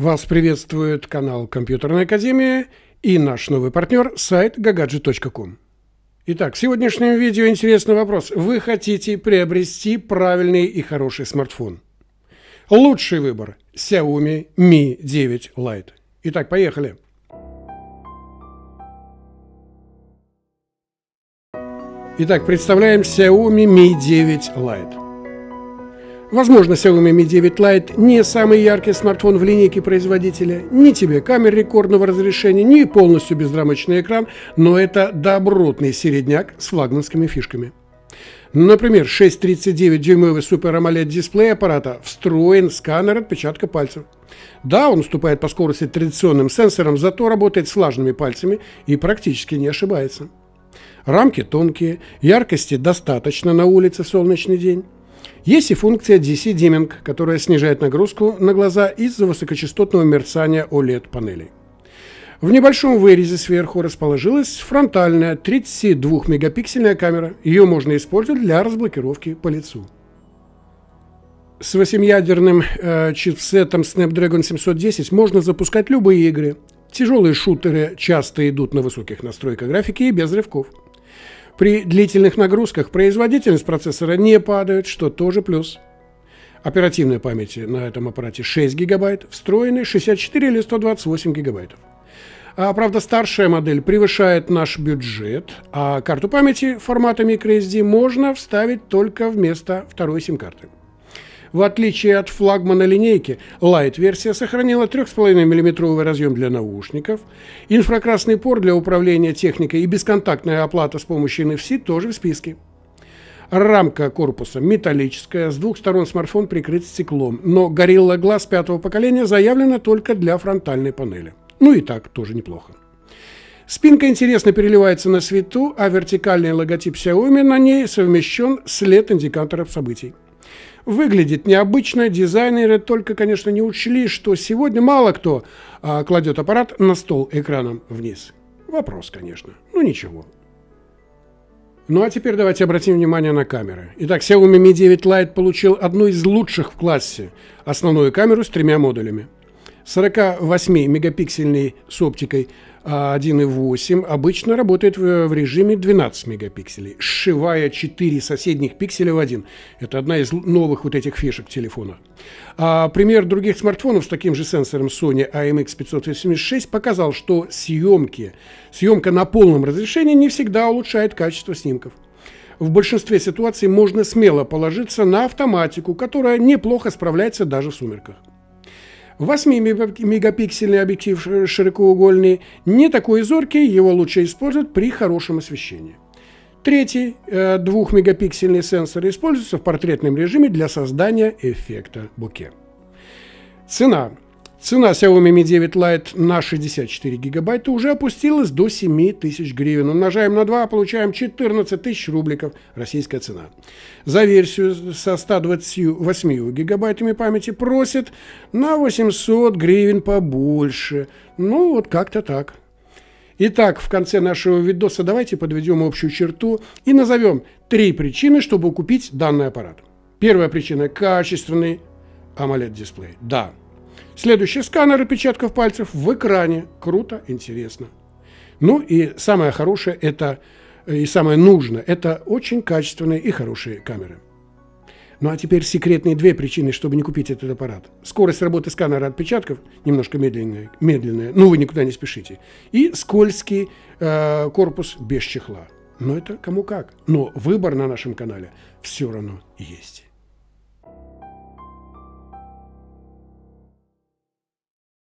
Вас приветствует канал Компьютерная Академия и наш новый партнер сайт gagadget.com. Итак, в сегодняшнем видео интересный вопрос. Вы хотите приобрести правильный и хороший смартфон. Лучший выбор – Xiaomi Mi 9 Lite. Итак, поехали. Итак, представляем Xiaomi Mi 9 Lite. Возможно, Xiaomi Mi 9 Lite не самый яркий смартфон в линейке производителя, ни тебе камер рекордного разрешения, ни полностью безрамочный экран, но это добротный середняк с флагманскими фишками. Например, 6,39-дюймовый Super AMOLED дисплей аппарата встроен сканер отпечатка пальцев. Да, он уступает по скорости традиционным сенсорам, зато работает с влажными пальцами и практически не ошибается. Рамки тонкие, яркости достаточно на улице в солнечный день. Есть и функция DC-dimming, которая снижает нагрузку на глаза из-за высокочастотного мерцания OLED-панелей. В небольшом вырезе сверху расположилась фронтальная 32-мегапиксельная камера. Ее можно использовать для разблокировки по лицу. С 8-ядерным э, чипсетом Snapdragon 710 можно запускать любые игры. Тяжелые шутеры часто идут на высоких настройках графики и без рывков. При длительных нагрузках производительность процессора не падает, что тоже плюс. Оперативной памяти на этом аппарате 6 гигабайт, встроенной 64 или 128 гигабайтов. А, правда, старшая модель превышает наш бюджет, а карту памяти формата microSD можно вставить только вместо второй сим-карты. В отличие от флагмана линейки, Lite-версия сохранила 3,5 мм разъем для наушников, инфракрасный порт для управления техникой и бесконтактная оплата с помощью NFC тоже в списке. Рамка корпуса металлическая, с двух сторон смартфон прикрыт стеклом, но Gorilla Glass пятого поколения заявлена только для фронтальной панели. Ну и так тоже неплохо. Спинка интересно переливается на свету, а вертикальный логотип Xiaomi на ней совмещен с LED-индикатором событий. Выглядит необычно, дизайнеры только, конечно, не учли, что сегодня мало кто а, кладет аппарат на стол экраном вниз. Вопрос, конечно, ну ничего. Ну а теперь давайте обратим внимание на камеры. Итак, Xiaomi Mi 9 Lite получил одну из лучших в классе основную камеру с тремя модулями. 48-мегапиксельный с оптикой 1.8 обычно работает в, в режиме 12 мегапикселей, сшивая 4 соседних пикселя в один. Это одна из новых вот этих фишек телефона. А пример других смартфонов с таким же сенсором Sony AMX586 показал, что съемки, съемка на полном разрешении не всегда улучшает качество снимков. В большинстве ситуаций можно смело положиться на автоматику, которая неплохо справляется даже в сумерках. 8-мегапиксельный объектив широкоугольный не такой зоркий, его лучше использовать при хорошем освещении. Третий, 2-мегапиксельный сенсор используется в портретном режиме для создания эффекта буке. Цена Цена Xiaomi Mi 9 Lite на 64 гигабайта уже опустилась до 7 тысяч гривен. Умножаем на 2, получаем 14 тысяч рубликов. Российская цена. За версию со 128 гигабайтами памяти просят на 800 гривен побольше. Ну, вот как-то так. Итак, в конце нашего видоса давайте подведем общую черту и назовем три причины, чтобы купить данный аппарат. Первая причина – качественный AMOLED-дисплей. Да, Следующий сканер отпечатков пальцев в экране. Круто, интересно. Ну и самое хорошее это и самое нужное это очень качественные и хорошие камеры. Ну а теперь секретные две причины, чтобы не купить этот аппарат. Скорость работы сканера отпечатков немножко медленная, медленная но вы никуда не спешите. И скользкий э, корпус без чехла. Но это кому как. Но выбор на нашем канале все равно есть.